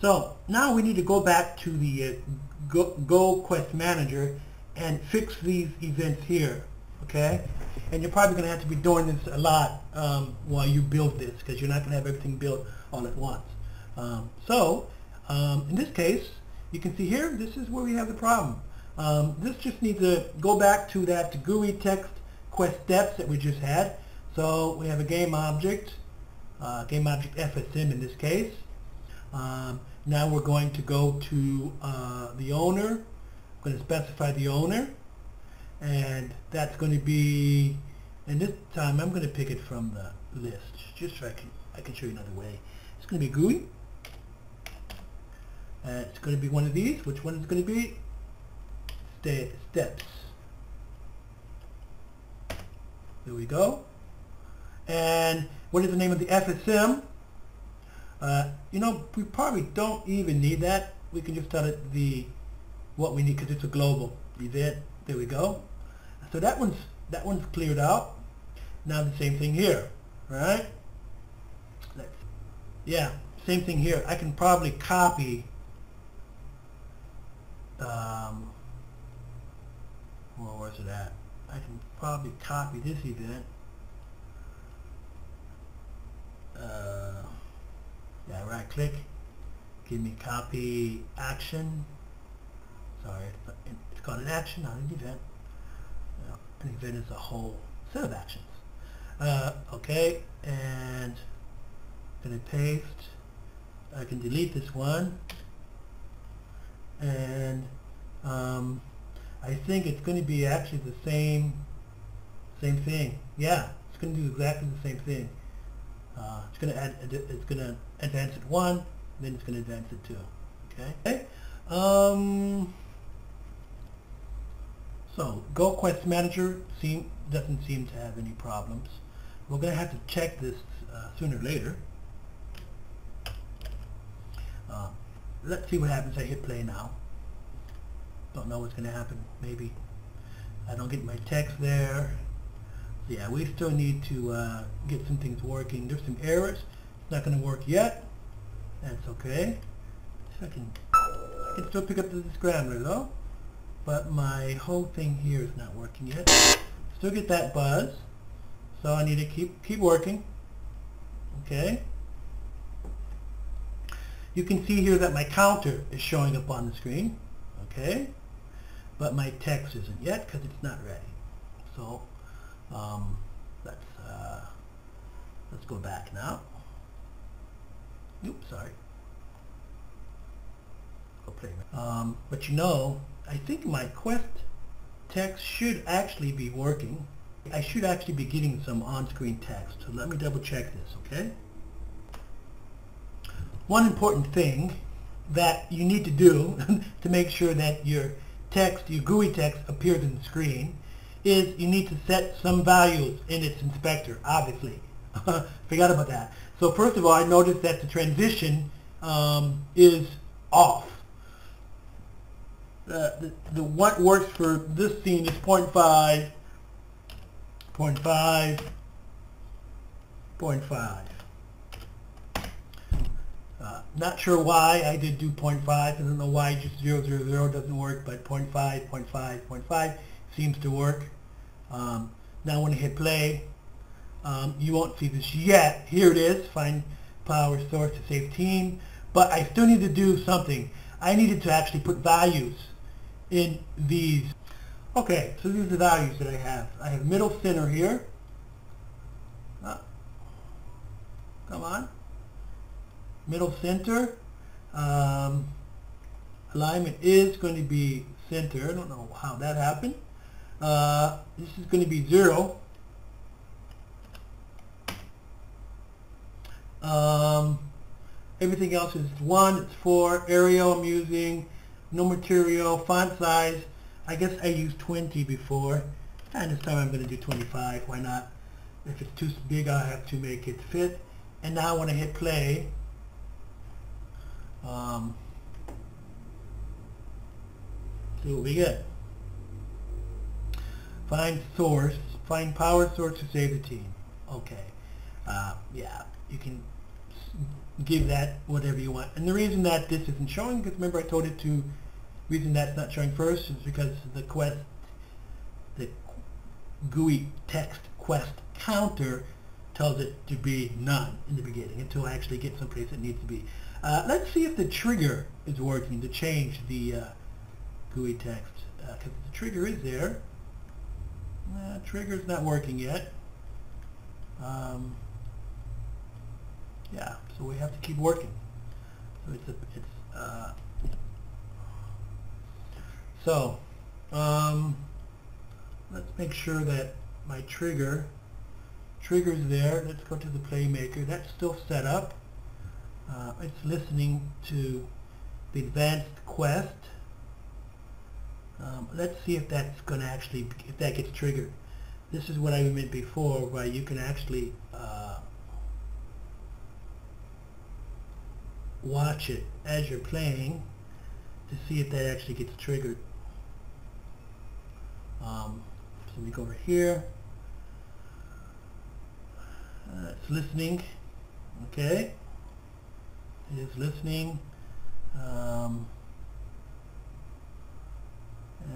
So now we need to go back to the uh, Go, Quest Manager and fix these events here, okay? And you're probably going to have to be doing this a lot um, while you build this because you're not going to have everything built all at once. Um, so um, in this case, you can see here, this is where we have the problem. Um, this just needs to go back to that GUI text quest steps that we just had. So we have a game object, uh, game object FSM in this case. Um, now we're going to go to uh, the owner. I'm going to specify the owner. And that's going to be, and this time I'm going to pick it from the list, just so I can, I can show you another way. It's going to be GUI. And it's going to be one of these. Which one is going to be? Ste steps. There we go. And what is the name of the FSM? Uh, you know, we probably don't even need that. We can just tell it the what we need because it's a global event. There we go. So that one's that one's cleared out. Now the same thing here, right? Let's, yeah, same thing here. I can probably copy. Um, where was it at? I can probably copy this event. Uh, yeah, right click, give me copy action. Sorry, it's called an action, not an event. You an event is a whole set of actions. Uh, okay, and gonna paste. I can delete this one, and um, I think it's going to be actually the same same thing. Yeah, it's going to do exactly the same thing. Uh, it's going to add, it's going to advance it one, then it's going to advance it two. Okay. okay. Um, so Go Quest Manager seem, doesn't seem to have any problems. We're going to have to check this uh, sooner or later. Uh, let's see what happens. I hit play now. Don't know what's going to happen. Maybe I don't get my text there. So yeah, we still need to uh, get some things working. There's some errors. Not going to work yet. That's okay. I can, I can still pick up the scrambler though. But my whole thing here is not working yet. Still get that buzz. So I need to keep keep working. Okay. You can see here that my counter is showing up on the screen. Okay but my text isn't yet because it's not ready. So um, let's uh, let's go back now. Oops, sorry. Go play. Um, but you know, I think my quest text should actually be working. I should actually be getting some on-screen text. So let me double check this, okay? One important thing that you need to do to make sure that your text, your GUI text appears in the screen, is you need to set some values in its inspector, obviously. Forgot about that. So first of all, I noticed that the transition um, is off. Uh, the, the what works for this scene is 0.5, 0.5, 0.5. Uh, not sure why I did do 0.5. I don't know why just 000 doesn't work, but 0.5, 0.5, 0.5 seems to work. Um, now when I hit play, um, you won't see this yet. Here it is, find power source to save team. But I still need to do something. I needed to actually put values in these. Okay, so these are the values that I have. I have middle center here. Uh, come on middle center. Um, alignment is going to be center. I don't know how that happened. Uh, this is going to be 0. Um, everything else is 1, it's 4. Arial I'm using. No material. Font size. I guess I used 20 before. And this time I'm going to do 25. Why not? If it's too big, I have to make it fit. And now when I hit play, um, see what we get. Find source. Find power source to save the team. Okay. Uh, yeah, you can give that whatever you want. And the reason that this isn't showing, because remember I told it to, reason that's not showing first is because the quest, the GUI text quest counter tells it to be none in the beginning until I actually get someplace it needs to be. Uh, let's see if the trigger is working to change the uh, GUI text, because uh, the trigger is there. Uh, trigger's not working yet. Um, yeah, so we have to keep working. So it's, a, it's uh, so um, let's make sure that my trigger triggers there. Let's go to the playmaker. That's still set up. Uh, it's listening to the advanced quest. Um, let's see if that's going to actually, if that gets triggered. This is what I meant before, where you can actually watch it as you're playing to see if that actually gets triggered. Um, so we go over here. Uh, it's listening. Okay. It is listening. Um,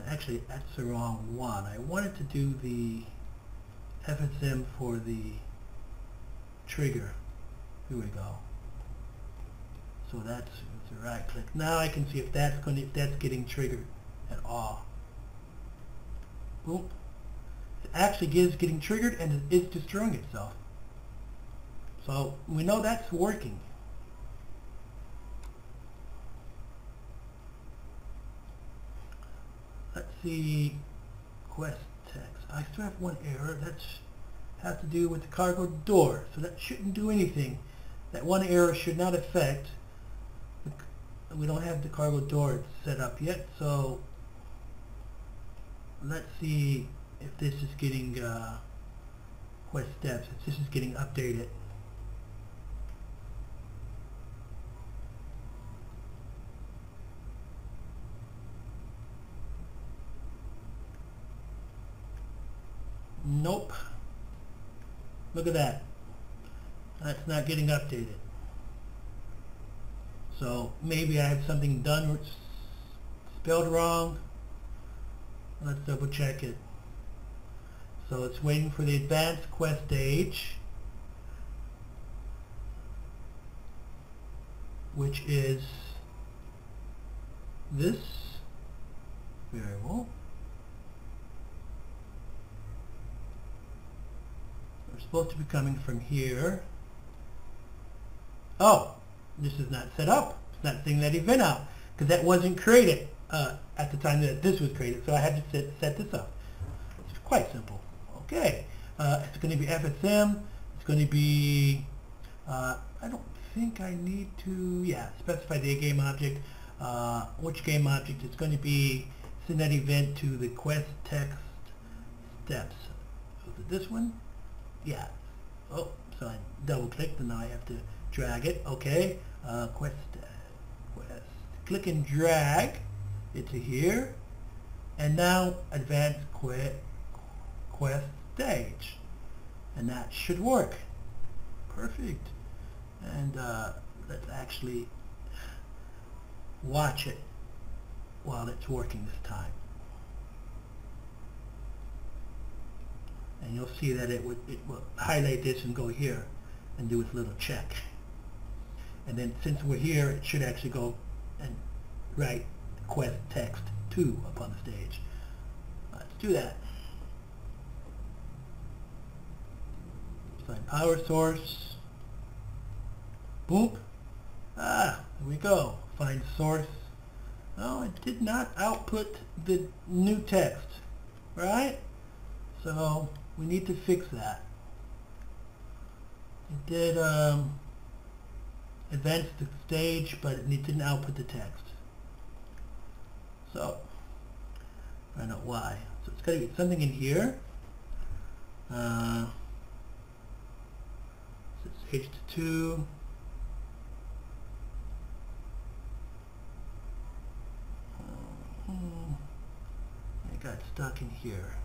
actually, that's the wrong one. I wanted to do the FSM for the trigger. Here we go. So that's the right click. Now I can see if that's going to, if that's getting triggered at all. Boom. It actually is getting triggered and it is destroying itself. So we know that's working. Let's see quest text. I still have one error. That's has to do with the cargo door. So that shouldn't do anything. That one error should not affect. We don't have the cargo door set up yet. So let's see if this is getting uh, quest steps. If this is getting updated. Nope. Look at that. That's not getting updated. So maybe I have something done spelled wrong. Let's double check it. So it's waiting for the advanced quest stage, which is this variable. We're supposed to be coming from here. Oh, this is not set up. It's not seeing that event out because that wasn't created uh, at the time that this was created. So I had to set, set this up. It's quite simple. Okay. Uh, it's going to be FSM. It's going to be, uh, I don't think I need to, yeah, specify the game object. Uh, which game object is going to be send that event to the quest text steps. So it this one? yeah. Oh, so I double clicked and now I have to drag it. Okay. Uh, quest, uh, quest. Click and drag it to here. And now advanced quest, quest stage. And that should work. Perfect. And uh, let's actually watch it while it's working this time. and you'll see that it, would, it will highlight this and go here and do its little check. And then since we're here, it should actually go and write quest text 2 up on the stage. Let's do that. Find power source. Boom. Ah, there we go. Find source. Oh, it did not output the new text, right? So we need to fix that. It did um, advance the stage, but it didn't output the text. So, find out why. So it's got to be something in here. Uh, so it's H2. Uh, hmm. I got stuck in here.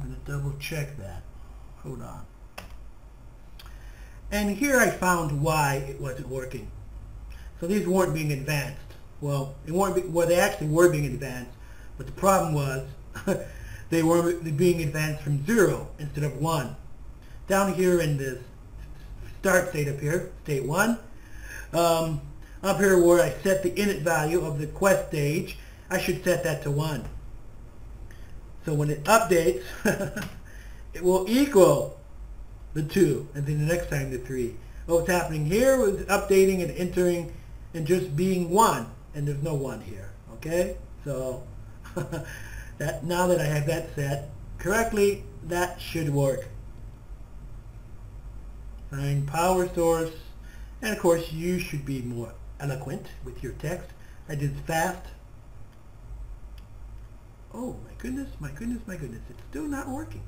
I'm going to double check that. Hold on. And here I found why it wasn't working. So these weren't being advanced. Well, they weren't. Be, well, they actually were being advanced, but the problem was they were being advanced from zero instead of one. Down here in this start state up here, state one, um, up here where I set the init value of the quest stage, I should set that to one. So when it updates, it will equal the 2, and then the next time the 3. What's happening here was updating and entering and just being 1, and there's no 1 here, okay? So that now that I have that set correctly, that should work. Find power source, and of course you should be more eloquent with your text. I did fast. Oh my goodness, my goodness, my goodness, it's still not working.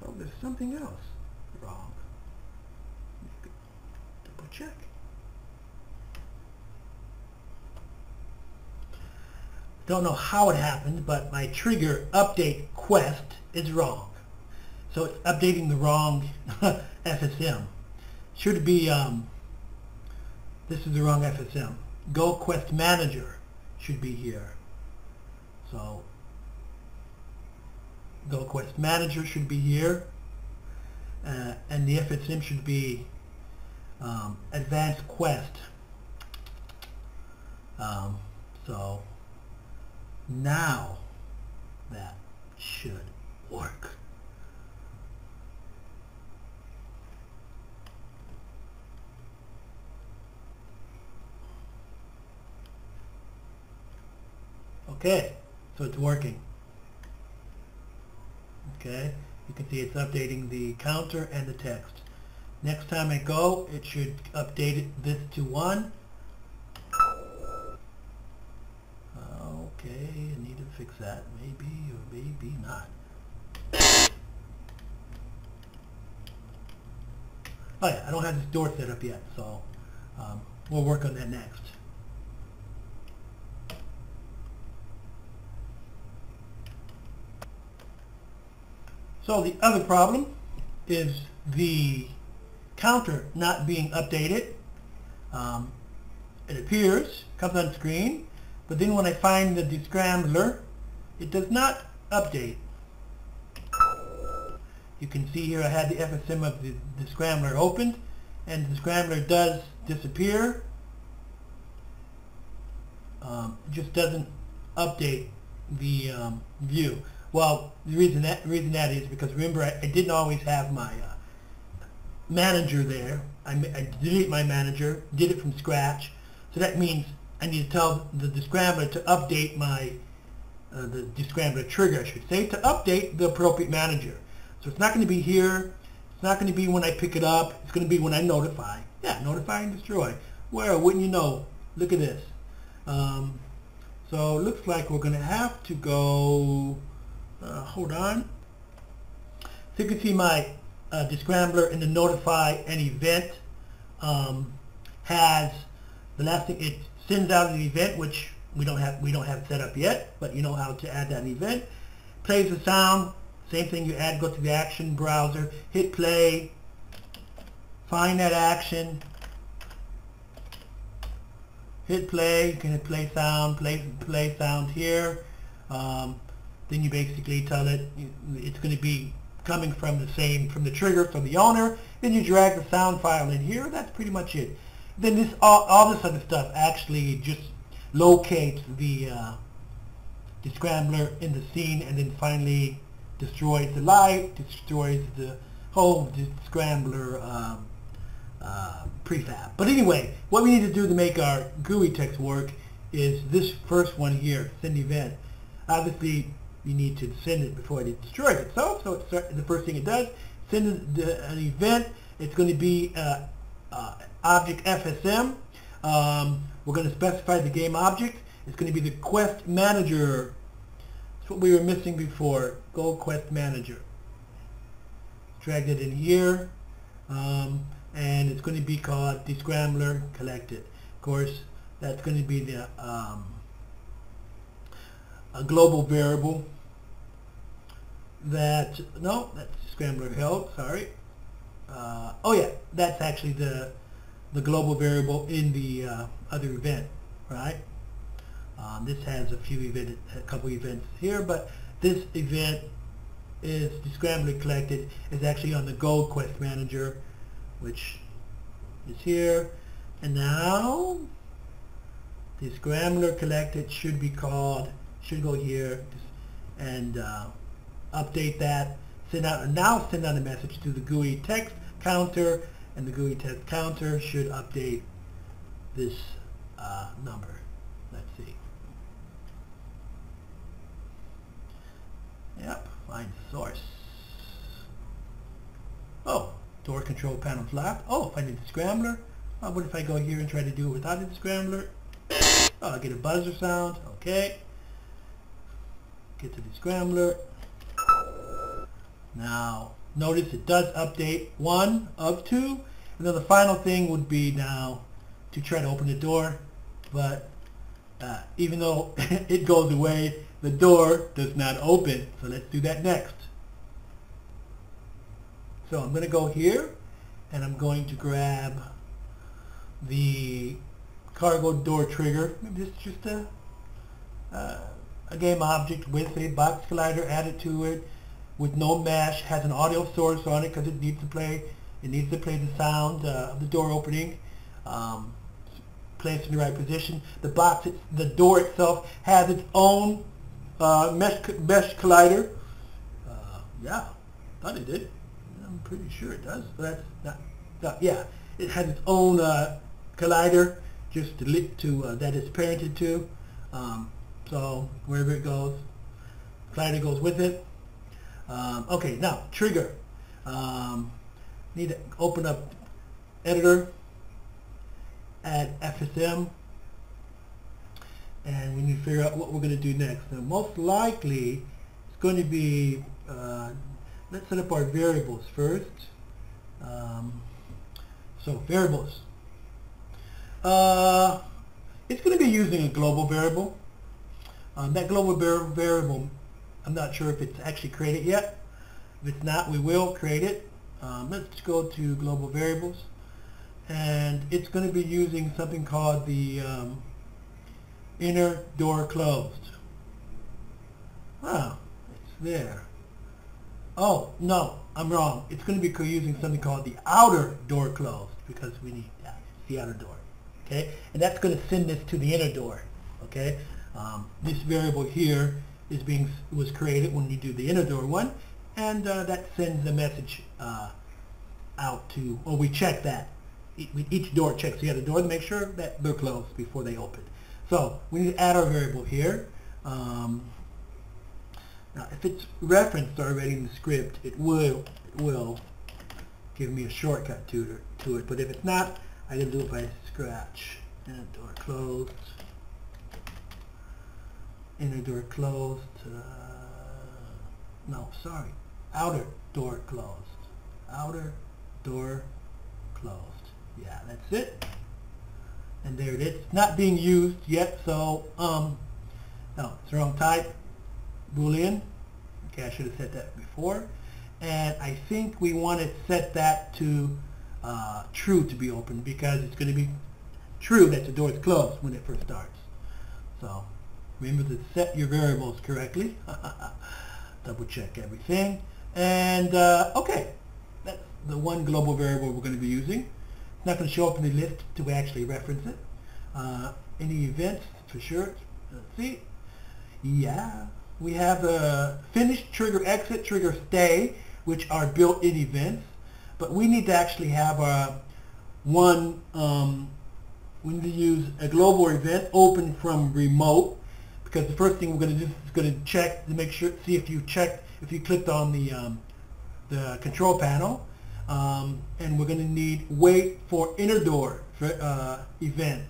So there's something else wrong. Double check. Don't know how it happened, but my trigger update quest is wrong. So it's updating the wrong FSM. Should be, um, this is the wrong FSM. Go Quest Manager should be here. So Go Quest Manager should be here. Uh, and the FSM should be um, Advanced Quest. Um, so now that should work. Okay, so it's working. Okay, you can see it's updating the counter and the text. Next time I go, it should update this to 1. Okay, I need to fix that. Maybe or maybe not. Oh yeah, I don't have this door set up yet, so um, we'll work on that next. So the other problem is the counter not being updated. Um, it appears, comes on screen, but then when I find the descrambler, it does not update. You can see here I had the FSM of the, the scrambler opened, and the scrambler does disappear. Um, it just doesn't update the um, view. Well, the reason that reason that is because remember I, I didn't always have my uh, manager there. I, I deleted my manager, did it from scratch. So that means I need to tell the descrambler to update my uh, the descrambler trigger, I should say, to update the appropriate manager. So it's not going to be here. It's not going to be when I pick it up. It's going to be when I notify. Yeah, notify and destroy. Where wouldn't you know? Look at this. Um, so it looks like we're going to have to go hold on. So you can see my uh, descrambler in the notify an event um, has the last thing it sends out an event which we don't have we don't have set up yet, but you know how to add that event. Plays the sound, same thing you add, go to the action browser, hit play, find that action, hit play, you can hit play sound, play play sound here. Um, then you basically tell it it's going to be coming from the same, from the trigger, from the owner. Then you drag the sound file in here. That's pretty much it. Then this, all, all this other stuff actually just locates the, uh, the scrambler in the scene and then finally destroys the light, destroys the whole scrambler um, uh, prefab. But anyway, what we need to do to make our GUI text work is this first one here, send event. Obviously, you need to send it before it destroys itself. So it's the first thing it does, send an event. It's going to be uh, uh, object FSM. Um, we're going to specify the game object. It's going to be the quest manager. That's what we were missing before. Go quest manager. Drag it in here. Um, and it's going to be called the scrambler collected. Of course, that's going to be the um, a global variable that, no, that's Scrambler help, sorry. uh, oh yeah, that's actually the the global variable in the uh, other event, right? Um, this has a few event, a couple events here, but this event is the scrambler collected is actually on the Go Quest Manager, which is here. And now the scrambler collected should be called, should go here and uh, update that. Send out now send out a message to the GUI text counter, and the GUI text counter should update this uh, number. Let's see. Yep, find source. Oh, door control panel flap. Oh, if I need the scrambler. Oh, what if I go here and try to do it without the scrambler? Oh, I get a buzzer sound. Okay. Get to the scrambler. Now, notice it does update one of two. And then the final thing would be now to try to open the door. But uh, even though it goes away, the door does not open. So let's do that next. So I'm going to go here and I'm going to grab the cargo door trigger. Maybe it's just a, uh, a game object with a box collider added to it with no mesh, has an audio source on it because it needs to play it needs to play the sound uh, of the door opening. Um, placed in the right position. The box, the door itself has its own uh, mesh, mesh collider. Uh, yeah, thought it did. I'm pretty sure it does. But that's not, yeah, it has its own uh, collider just to, to uh, that it's parented to. Um, so wherever it goes, collider goes with it. Um, okay, now trigger. Um, need to open up editor, add FSM, and we need to figure out what we're going to do next. Now, most likely, it's going to be, uh, let's set up our variables first. Um, so variables. Uh, it's going to be using a global variable. Um, that global variable, I'm not sure if it's actually created yet. If it's not, we will create it. Um, let's go to global variables. And it's going to be using something called the um, inner door closed. Oh, it's there. Oh, no, I'm wrong. It's going to be using something called the outer door closed because we need that. It's the outer door. Okay, and that's going to send this to the inner door. Okay, um, this variable here is being was created when you do the inner door one, and uh, that sends a message uh, out to, or we check that. Each door checks the other door to make sure that they're closed before they open. So we need to add our variable here. Um, now, if it's referenced already in the script, it will it will give me a shortcut to. To it. But if it's not, I can do it by scratch. Inner door closed. Inner door closed. Uh, no, sorry. Outer door closed. Outer door closed. Yeah, that's it and there it is. It's not being used yet, so, um, no, it's the wrong type, boolean. Okay, I should have said that before. And I think we want to set that to uh, true to be open because it's going to be true that the door is closed when it first starts. So remember to set your variables correctly. Double check everything. And uh, okay, that's the one global variable we're going to be using. It's not going to show up in the list to actually reference it. Uh, any events, for sure. Let's see. Yeah, we have a finish, trigger, exit, trigger, stay, which are built-in events. But we need to actually have a one, um, we need to use a global event open from remote because the first thing we're going to do is going to check to make sure, see if you checked, if you clicked on the, um, the control panel um, and we're going to need wait for inner door for, uh, event,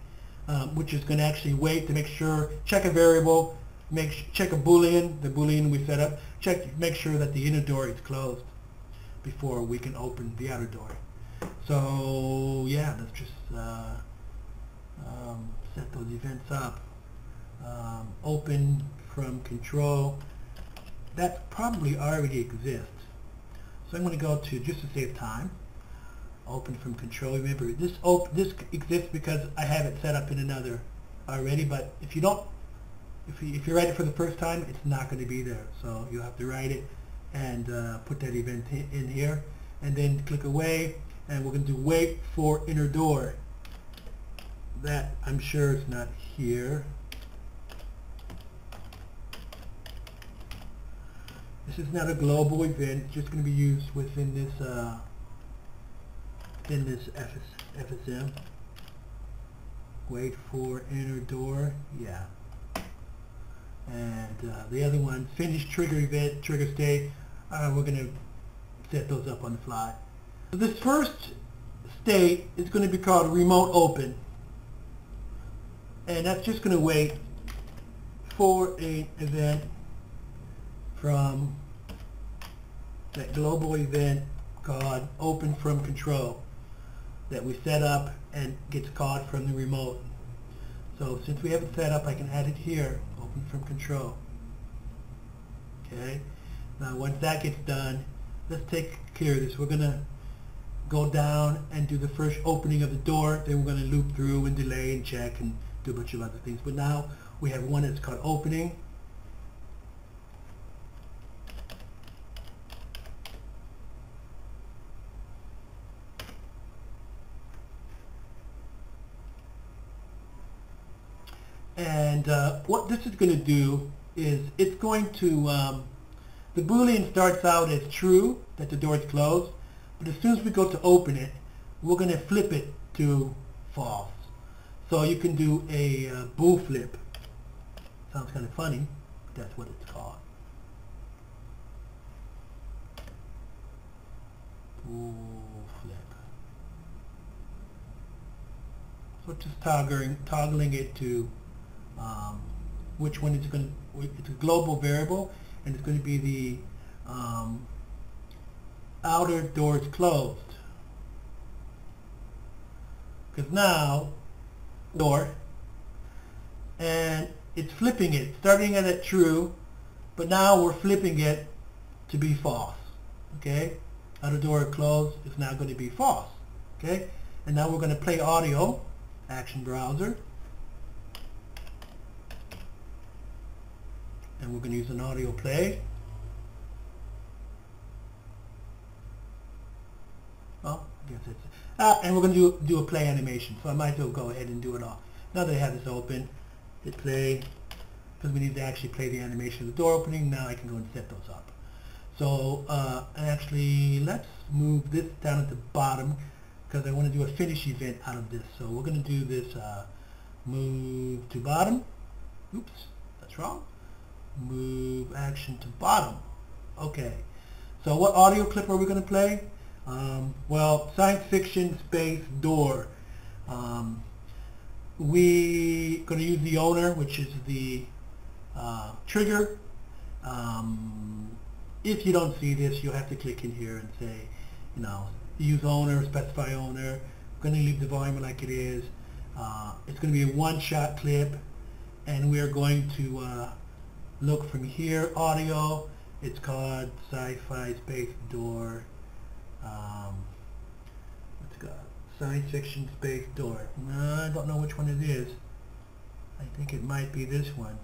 um, which is going to actually wait to make sure, check a variable, make check a boolean, the boolean we set up, check make sure that the inner door is closed before we can open the outer door. So yeah, let's just uh, um, set those events up. Um, open from control. That probably already exists. So I'm going to go to, just to save time, Open from control. Remember, this op this exists because I have it set up in another already. But if you don't, if you, if you write it for the first time, it's not going to be there. So you'll have to write it and uh, put that event in here, and then click away. And we're going to do wait for inner door. That I'm sure is not here. This is not a global event. It's just going to be used within this uh, in this FS, FSM. Wait for inner door. Yeah. And uh, the other one, finish trigger event, trigger state. Uh, we're going to set those up on the fly. So this first state is going to be called remote open. And that's just going to wait for an event from that global event called open from control that we set up and gets called from the remote. So since we have it set up, I can add it here, open from control. Okay. Now once that gets done, let's take care of this. We're going to go down and do the first opening of the door, then we're going to loop through and delay and check and do a bunch of other things. But now we have one that's called opening. And uh, what this is going to do is it's going to, um, the Boolean starts out as true, that the door is closed, but as soon as we go to open it, we're going to flip it to false. So you can do a uh, bool flip. Sounds kind of funny, but that's what it's called. Bool flip. So just toggling, toggling it to um, which one is going to, it's a global variable, and it's going to be the um, outer door is closed. Because now, door, and it's flipping it, starting at a true, but now we're flipping it to be false. Okay? Outer door closed is now going to be false. Okay? And now we're going to play audio, action browser. And we're going to use an audio play. Oh, guess it's, ah, and we're going to do, do a play animation, so I might as well go ahead and do it all. Now that I have this open, hit play, because we need to actually play the animation of the door opening, now I can go and set those up. So uh, actually, let's move this down at the bottom, because I want to do a finish event out of this. So we're going to do this uh, move to bottom. Oops, that's wrong move action to bottom. Okay, so what audio clip are we going to play? Um, well, science fiction space door. Um, we going to use the owner, which is the uh, trigger. Um, if you don't see this, you'll have to click in here and say, you know, use owner, specify owner. We're going to leave the volume like it is. Uh, it's going to be a one-shot clip, and we are going to uh, look from here audio. It's called sci-fi space door. Um, let's go science fiction space door. I don't know which one it is. I think it might be this one.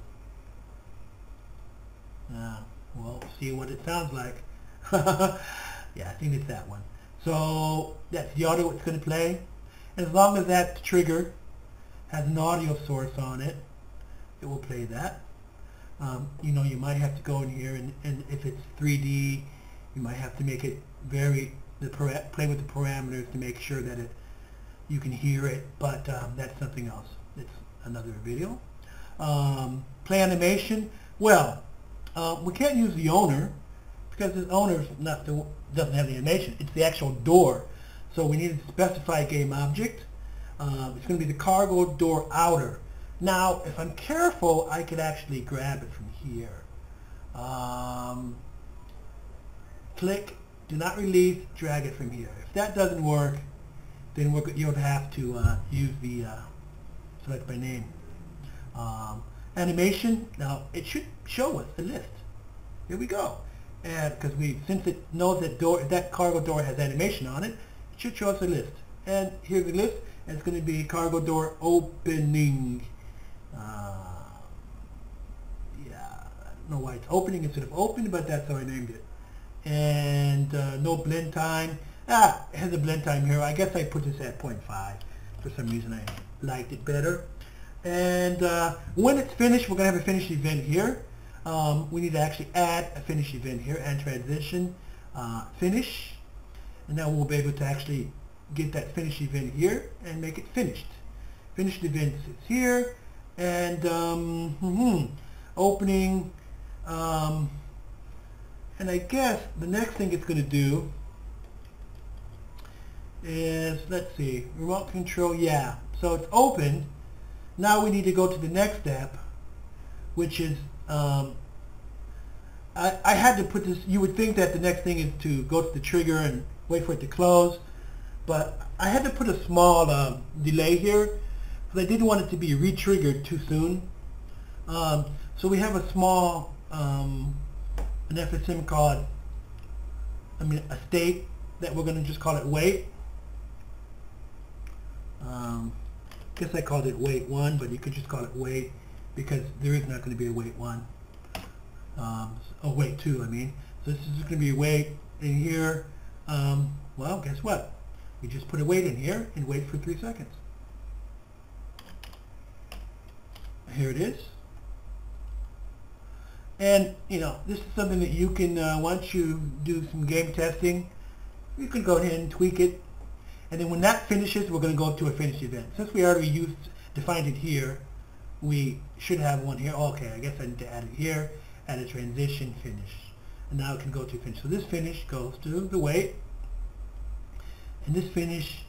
Uh, we'll see what it sounds like. Yeah I think it's that one. So that's the audio it's going to play. As long as that trigger has an audio source on it it will play that um, you know, you might have to go in here and, and if it's 3D, you might have to make it very, the play with the parameters to make sure that it, you can hear it, but um, that's something else. It's another video. Um, play animation, well, uh, we can't use the owner because the owner not doesn't have the animation. It's the actual door. So we need to specify a game object. Uh, it's going to be the cargo door outer. Now, if I'm careful, I could actually grab it from here. Um, click, do not release, drag it from here. If that doesn't work, then you'll have to uh, use the uh, select by name. Um, animation, now it should show us a list. Here we go. And because we, since it knows that door, that cargo door has animation on it, it should show us a list. And here's the list, and it's going to be cargo door opening. Uh, yeah, I don't know why it's opening instead of open, but that's how I named it. And uh, no blend time. Ah, it has a blend time here. I guess I put this at 0.5. For some reason I liked it better. And uh, when it's finished, we're going to have a finished event here. Um, we need to actually add a finish event here and transition uh, finish. And now we'll be able to actually get that finish event here and make it finished. Finished event is here. And um, hmm, opening. Um, and I guess the next thing it's going to do is, let's see, remote control, yeah. So it's open. Now we need to go to the next step, which is, um, I, I had to put this, you would think that the next thing is to go to the trigger and wait for it to close, but I had to put a small um, delay here because I didn't want it to be re-triggered too soon. Um, so we have a small, um, an FSM called, I mean, a state that we're going to just call it wait. Um, guess I called it wait 1, but you could just call it wait because there is not going to be a wait 1. Um, oh, wait 2, I mean. So this is going to be wait in here. Um, well, guess what? We just put a wait in here and wait for 3 seconds. Here it is. And, you know, this is something that you can, uh, once you do some game testing, you can go ahead and tweak it and then when that finishes, we're going to go to a finish event. Since we already used defined it here, we should have one here. Okay, I guess I need to add it here, add a transition finish. And now it can go to finish. So this finish goes to the wait. And this finish,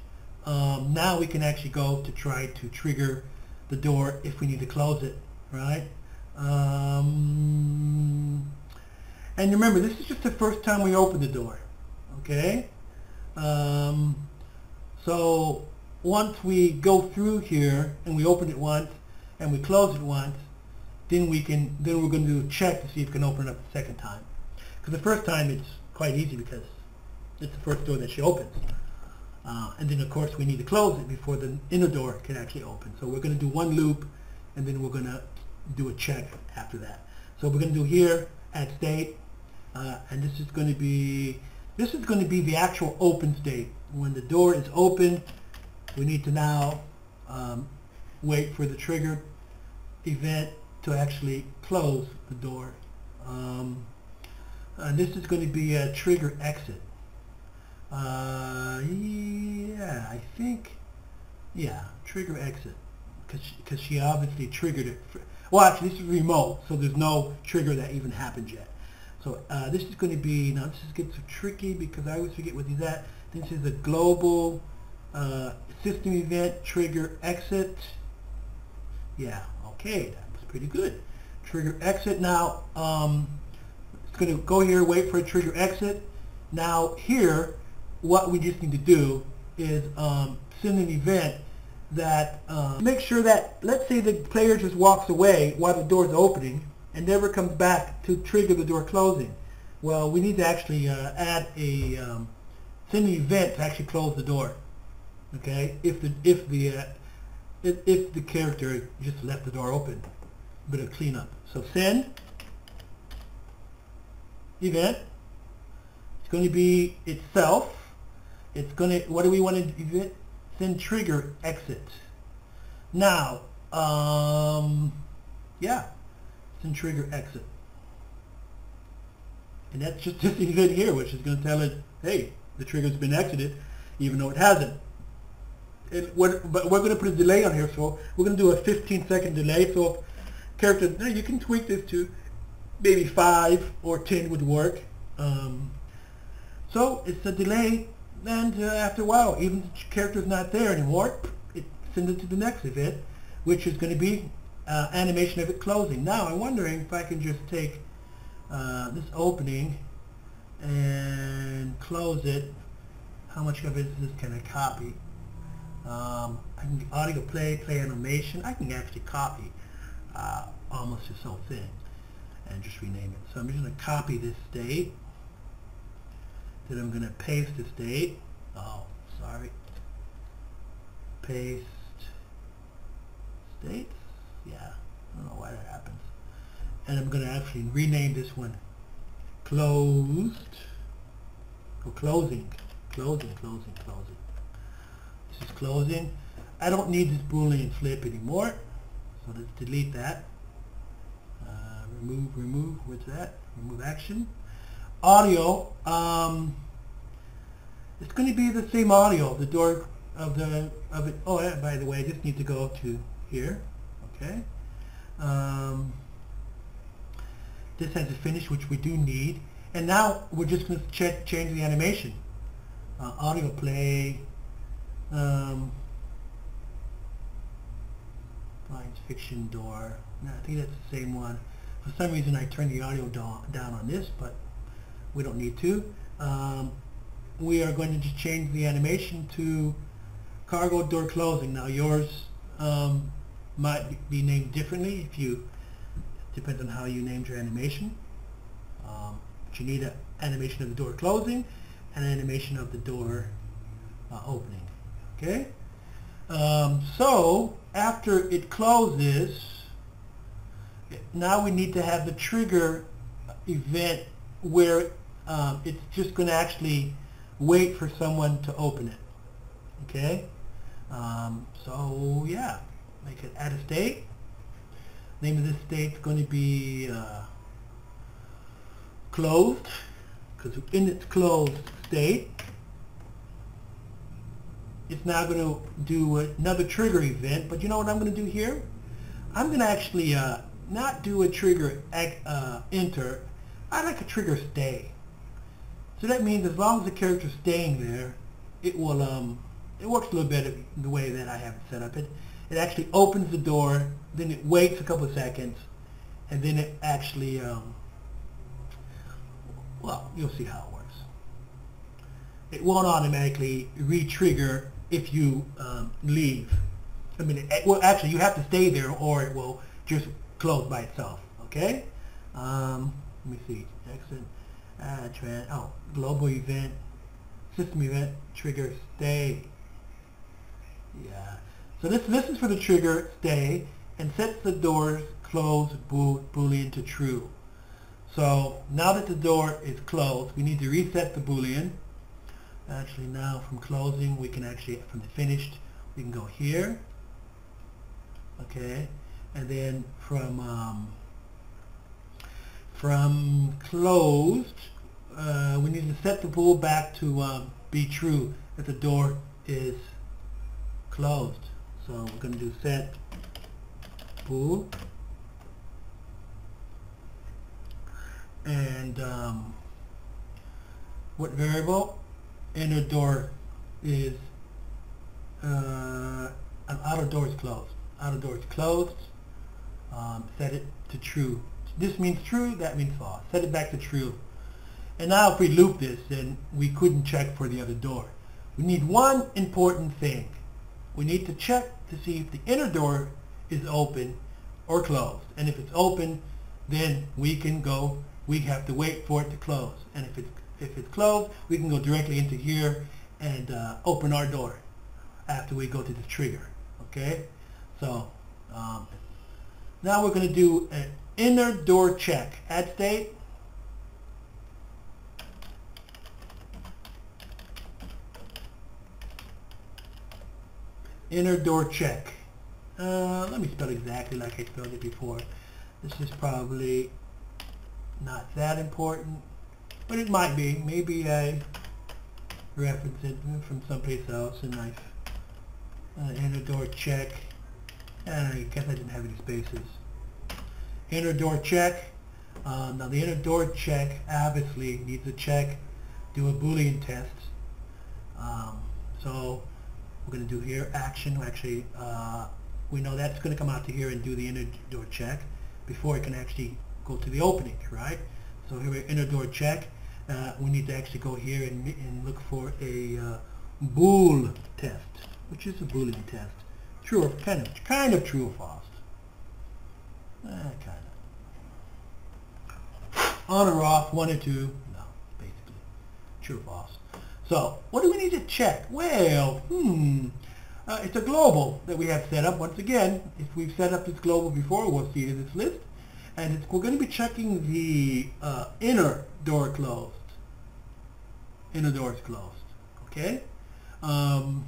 um, now we can actually go to try to trigger the door if we need to close it, right? Um, and remember, this is just the first time we open the door, okay? Um, so once we go through here and we open it once and we close it once, then we can then we're going to do a check to see if we can open it up the second time. Because the first time it's quite easy because it's the first door that she opens. Uh, and then of course we need to close it before the inner door can actually open. So we're going to do one loop and then we're going to do a check after that. So we're going to do here at state uh, and this is going to be this is going to be the actual open state when the door is open, we need to now um, wait for the trigger event to actually close the door. Um, and this is going to be a trigger exit. Uh, yeah, I think, yeah, trigger exit. Because she, she obviously triggered it. For, well, actually, this is remote, so there's no trigger that even happened yet. So uh, this is going to be, now this is gets tricky because I always forget what these at. This is a global uh, system event trigger exit. Yeah, okay, that was pretty good. Trigger exit. Now, um, it's going to go here, wait for a trigger exit. Now here, what we just need to do is um, send an event that uh, make sure that, let's say the player just walks away while the door is opening and never comes back to trigger the door closing. Well, we need to actually uh, add a um, send the event to actually close the door. Okay, if the if the uh, if, if the character just left the door open, bit of cleanup. So send event. It's going to be itself. It's going to what do we want to do? Send trigger exit. Now, um, yeah, send trigger exit. And that's just this event here, which is going to tell it, hey, the trigger's been exited, even though it hasn't. And but we're going to put a delay on here, so we're going to do a 15 second delay. So character, now you can tweak this to maybe 5 or 10 would work. Um, so it's a delay, and uh, after a while, even the character is not there anymore, it sends it to the next event, which is going to be uh, animation of it closing. Now I'm wondering if I can just take uh, this opening and close it. How much of it can I copy? Um, I can audio play, play animation. I can actually copy uh, almost this whole thing and just rename it. So I'm just going to copy this state. Then I'm going to paste the state. Oh, sorry. Paste states. Yeah, I don't know why that happens. And I'm going to actually rename this one closed or closing, closing, closing, closing. This is closing. I don't need this boolean flip anymore, so let's delete that. Uh, remove, remove, what's that? Remove action. Audio, um, it's going to be the same audio, the door of the, of it. Oh, yeah, by the way, I just need to go to here, okay? Um, this has a finish, which we do need. And now we're just going to ch change the animation. Uh, audio play, um, science fiction door. No, I think that's the same one. For some reason I turned the audio down, down on this, but we don't need to. Um, we are going to change the animation to cargo door closing. Now yours um, might be named differently if you, depends on how you named your animation. Um, but you need an animation of the door closing and an animation of the door uh, opening. Okay? Um, so after it closes, now we need to have the trigger event where um, it's just going to actually wait for someone to open it. Okay? Um, so yeah, make it add a state. Name of this state is going to be uh, closed because in its closed state, it's now going to do another trigger event. But you know what I'm going to do here? I'm going to actually uh, not do a trigger uh, enter. I like a trigger stay. So that means as long as the character's staying there, it will um, it works a little better the way that I have it set up. It it actually opens the door, then it waits a couple of seconds, and then it actually um, well, you'll see how it works. It won't automatically re-trigger if you um, leave. I mean, it, well, actually, you have to stay there, or it will just close by itself. Okay. Um, let me see. Exit. Trend. Oh, global event. System event. Trigger. Stay. Yeah. So this this is for the trigger stay and sets the doors close bool, boolean to true. So now that the door is closed, we need to reset the boolean. Actually now from closing we can actually from the finished we can go here. Okay, and then from um, from closed uh, we need to set the bool back to um, be true that the door is closed. So we're going to do set bool and um, what variable inner door is uh, an outer door is closed. Outer door is closed. Um, set it to true. This means true, that means false. Set it back to true. And now if we loop this, then we couldn't check for the other door. We need one important thing. We need to check to see if the inner door is open or closed. And if it's open, then we can go, we have to wait for it to close. And if it's, if it's closed, we can go directly into here and uh, open our door after we go to the trigger. Okay? So, um, now we're going to do an inner door check. Add state. inner door check. Uh, let me spell exactly like I spelled it before. This is probably not that important, but it might be. Maybe I reference it from someplace else and I uh, inner door check. And I guess I didn't have any spaces. Inner door check. Um, now the inner door check obviously needs to check, do a Boolean test. Um, so we're going to do here action. Actually, uh, we know that's going to come out to here and do the inner door check before it can actually go to the opening, right? So here we inner door check. Uh, we need to actually go here and, and look for a uh, bool test, which is a boolean test. True or kind of kind of true or false. Kind of. On or off, one or two. No, basically true or false. So what do we need to check? Well, hmm, uh, it's a global that we have set up. Once again, if we've set up this global before, we'll see it in this list. And we're going to be checking the uh, inner door closed. Inner door is closed. Okay? Um,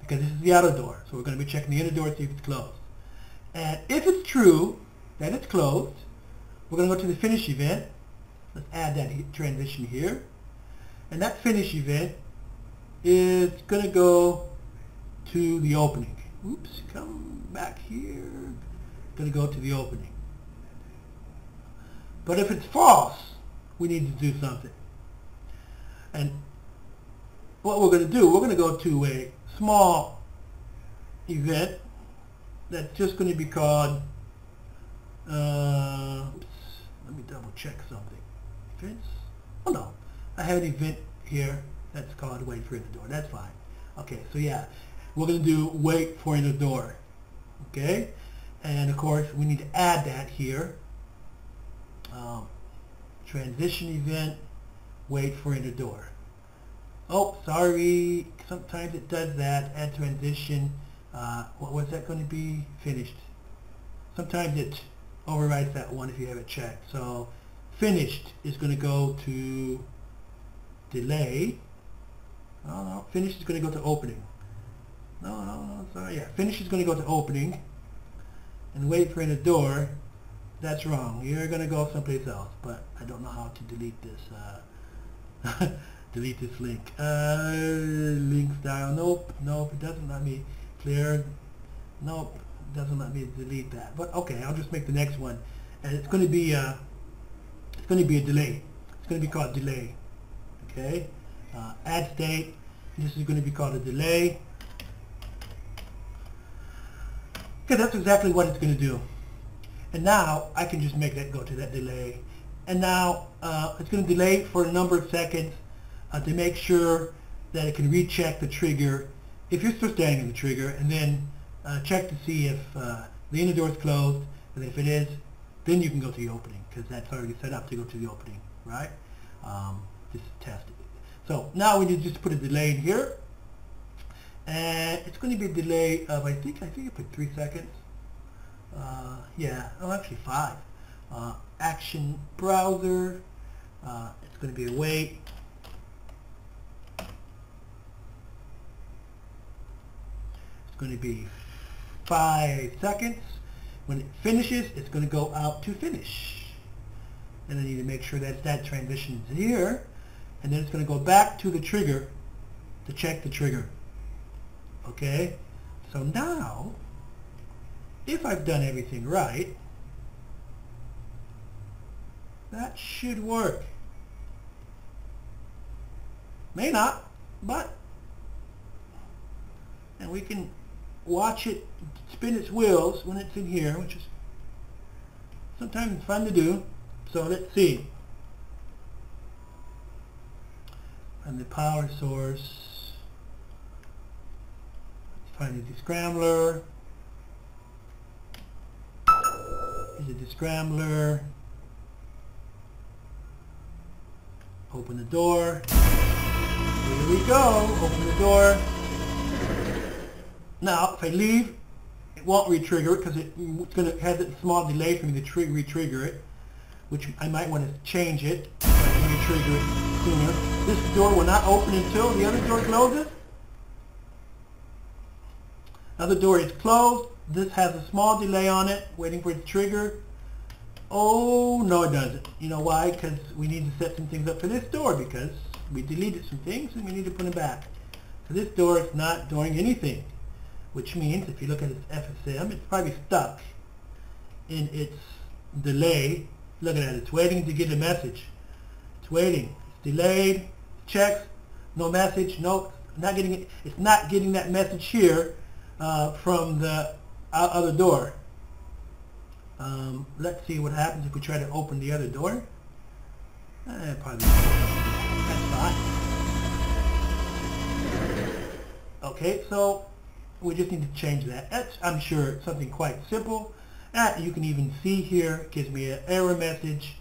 because this is the outer door. So we're going to be checking the inner door to see if it's closed. And if it's true that it's closed, we're going to go to the finish event. Let's add that transition here. And that finish event is going to go to the opening. Oops, come back here. Going to go to the opening. But if it's false, we need to do something. And what we're going to do, we're going to go to a small event that's just going to be called, uh, oops, let me double check something. Events? Oh no, I have an event here that's called wait for the door. That's fine. Okay, so yeah, we're going to do wait for the door. Okay, and of course we need to add that here um, transition event, wait for inner door. Oh, sorry, sometimes it does that, add transition, uh, what was that going to be? Finished. Sometimes it overrides that one if you have it checked. So finished is going to go to delay. No, no, finished is going to go to opening. No, no, no, sorry, yeah, finish is going to go to opening. And wait for inner door that's wrong. You're going to go someplace else, but I don't know how to delete this. Uh, delete this link. Uh, link style. Nope. Nope. It doesn't let me clear. Nope. Doesn't let me delete that. But okay, I'll just make the next one, and it's going to be a, it's going to be a delay. It's going to be called delay. Okay. Uh, add state. This is going to be called a delay. Okay, that's exactly what it's going to do. And now I can just make that go to that delay. And now uh, it's going to delay for a number of seconds uh, to make sure that it can recheck the trigger if you're still standing in the trigger and then uh, check to see if uh, the inner door is closed and if it is then you can go to the opening because that's already set up to go to the opening right? Um, just test it. So now we need to just put a delay in here. And it's going to be a delay of I think I think I put three seconds. Uh, yeah, oh actually five. Uh, action browser, uh, it's going to be a wait. Going to be five seconds. When it finishes, it's going to go out to finish. And I need to make sure that that transition is here. And then it's going to go back to the trigger to check the trigger. Okay? So now, if I've done everything right, that should work. May not, but, and we can watch it spin its wheels when it's in here, which is sometimes fun to do. So let's see. And the power source, Let's find the descrambler, is it the descrambler. Open the door. Here we go. Open the door. Now, if I leave, it won't re-trigger it because it, it's going to have a small delay for me to re-trigger it, which I might want to change it. Re-trigger it sooner. This door will not open until the other door closes. Now the door is closed. This has a small delay on it, waiting for it to trigger. Oh, no it doesn't. You know why? Because we need to set some things up for this door because we deleted some things and we need to put them back. So this door is not doing anything, which means if you look at its FSM, it's probably stuck in its delay. Look at that, it's waiting to get a message. It's waiting. It's delayed, checks, no message, no, not getting it. It's not getting that message here uh, from the other door. Um, let's see what happens if we try to open the other door. Eh, probably that's fine. Okay, so we just need to change that. That's, I'm sure, something quite simple. You can even see here, gives me an error message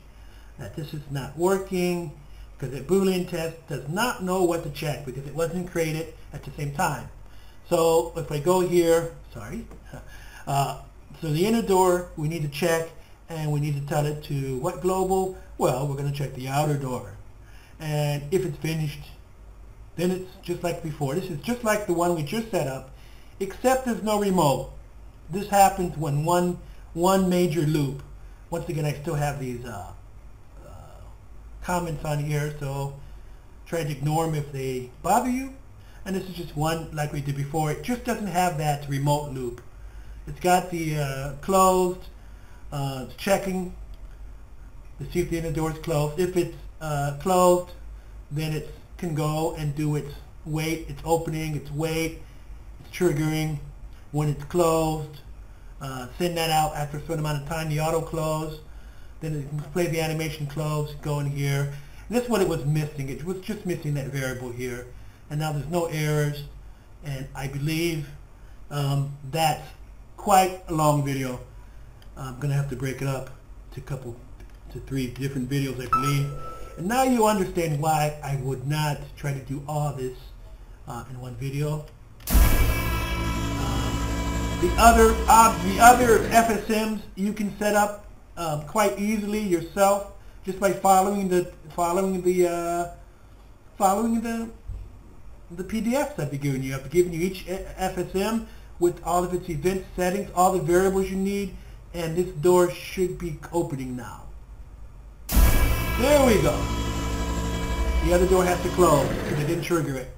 that this is not working. because the Boolean test does not know what to check because it wasn't created at the same time. So if I go here, sorry, uh, so the inner door we need to check and we need to tell it to what global? Well, we're going to check the outer door. And if it's finished, then it's just like before. This is just like the one we just set up, except there's no remote. This happens when one, one major loop. Once again, I still have these uh, uh, comments on here, so try to ignore them if they bother you. And this is just one like we did before. It just doesn't have that remote loop. It's got the uh, closed, uh, checking to see if the inner door is closed. If it's uh, closed, then it can go and do its wait, its opening, its wait, triggering. When it's closed, uh, send that out after a certain amount of time, the auto close. Then it can play the animation close, go in here. And this is what it was missing. It was just missing that variable here. And now there's no errors. And I believe um, that's quite a long video. I'm going to have to break it up to a couple, to three different videos, I believe. And now you understand why I would not try to do all this uh, in one video. The other, uh, the other FSMs you can set up um, quite easily yourself just by following the following the uh, following the the PDFs I've been giving you. I've given you each FSM with all of its event settings, all the variables you need, and this door should be opening now. There we go. The other door has to close because it didn't trigger it.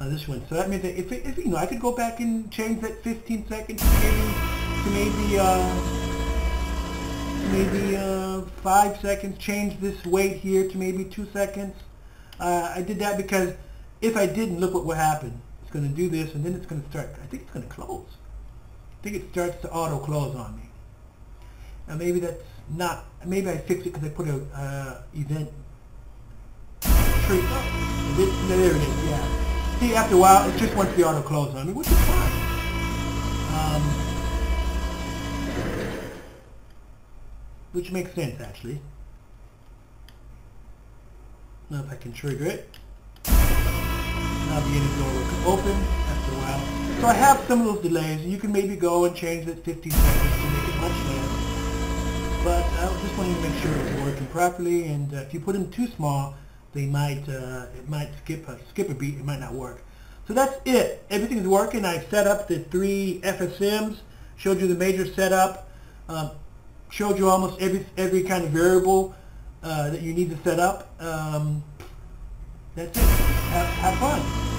Uh, this one. So that means that if, it, if you know, I could go back and change that 15 seconds to maybe to maybe uh, maybe uh, five seconds. Change this wait here to maybe two seconds. Uh, I did that because if I didn't, look what would happen. It's going to do this, and then it's going to start. I think it's going to close. I think it starts to auto close on me. Now maybe that's not. Maybe I fixed it because I put a uh, event tree. Oh, there it is. Yeah. See, after a while, it just wants the auto close I mean, which is fine. Um, which makes sense actually. Now if I can trigger it. Now the inner door will open after a while. So I have some of those delays. You can maybe go and change it 15 seconds to make it much less. But I just wanted to make sure it's working properly. And uh, if you put them too small, they might uh, it might skip a skip a beat. It might not work. So that's it. Everything's working. I set up the three FSMs. Showed you the major setup. Um, showed you almost every every kind of variable uh, that you need to set up. Um, that's it. Have, have fun.